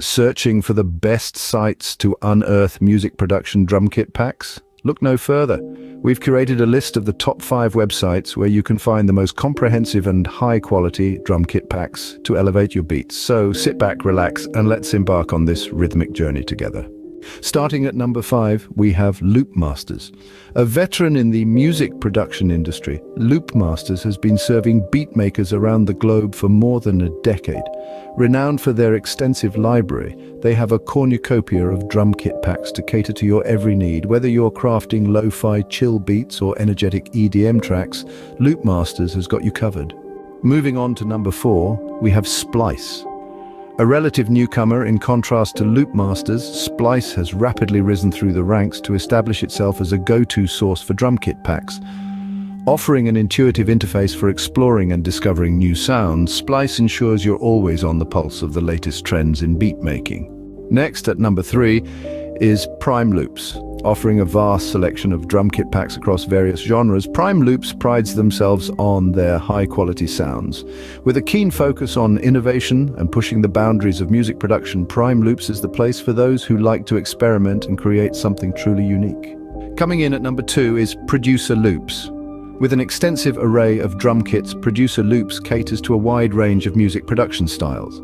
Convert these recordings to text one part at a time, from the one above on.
Searching for the best sites to unearth music production drum kit packs? Look no further. We've curated a list of the top five websites where you can find the most comprehensive and high-quality drum kit packs to elevate your beats. So sit back, relax, and let's embark on this rhythmic journey together. Starting at number five, we have Loopmasters. A veteran in the music production industry, Loopmasters has been serving beatmakers around the globe for more than a decade. Renowned for their extensive library, they have a cornucopia of drum kit packs to cater to your every need. Whether you're crafting lo-fi chill beats or energetic EDM tracks, Loopmasters has got you covered. Moving on to number four, we have Splice. A relative newcomer in contrast to Loopmasters, Splice has rapidly risen through the ranks to establish itself as a go-to source for drum kit packs. Offering an intuitive interface for exploring and discovering new sounds, Splice ensures you're always on the pulse of the latest trends in beat making. Next, at number three, is Prime Loops. Offering a vast selection of drum kit packs across various genres, Prime Loops prides themselves on their high-quality sounds. With a keen focus on innovation and pushing the boundaries of music production, Prime Loops is the place for those who like to experiment and create something truly unique. Coming in at number two is Producer Loops. With an extensive array of drum kits, Producer Loops caters to a wide range of music production styles.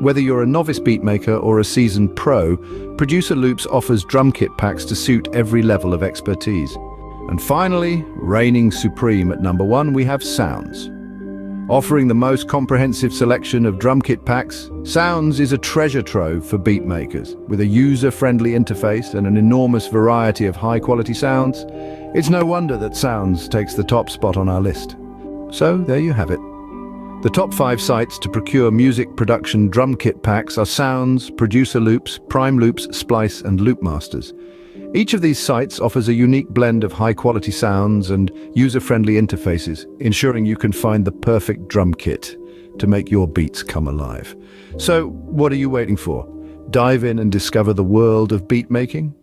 Whether you're a novice beatmaker or a seasoned pro, Producer Loops offers drum kit packs to suit every level of expertise. And finally, reigning supreme at number one, we have Sounds. Offering the most comprehensive selection of drum kit packs, Sounds is a treasure trove for beatmakers. With a user-friendly interface and an enormous variety of high-quality sounds, it's no wonder that Sounds takes the top spot on our list. So there you have it. The top five sites to procure music production drum kit packs are Sounds, Producer Loops, Prime Loops, Splice and Loopmasters. Each of these sites offers a unique blend of high-quality sounds and user-friendly interfaces, ensuring you can find the perfect drum kit to make your beats come alive. So, what are you waiting for? Dive in and discover the world of beat making?